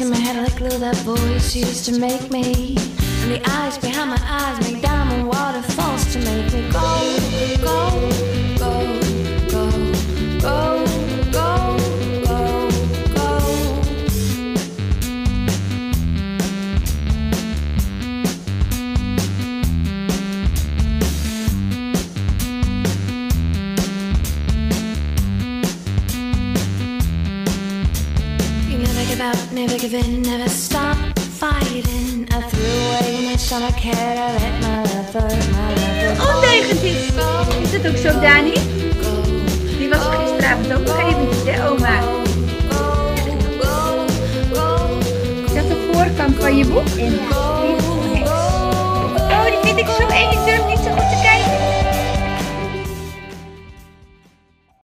in my head like glue. That voice used to make me. And the eyes behind my eyes make diamond waterfalls to make me go, give up, never give in, never stop fighting. I threw away my stomach head, I let my lover, my lover Ondeugend is. Is dat ook zo, Dani? Die was er gisteravond ook nog eventjes, hè, oma? Is dat de voorkant van je boek?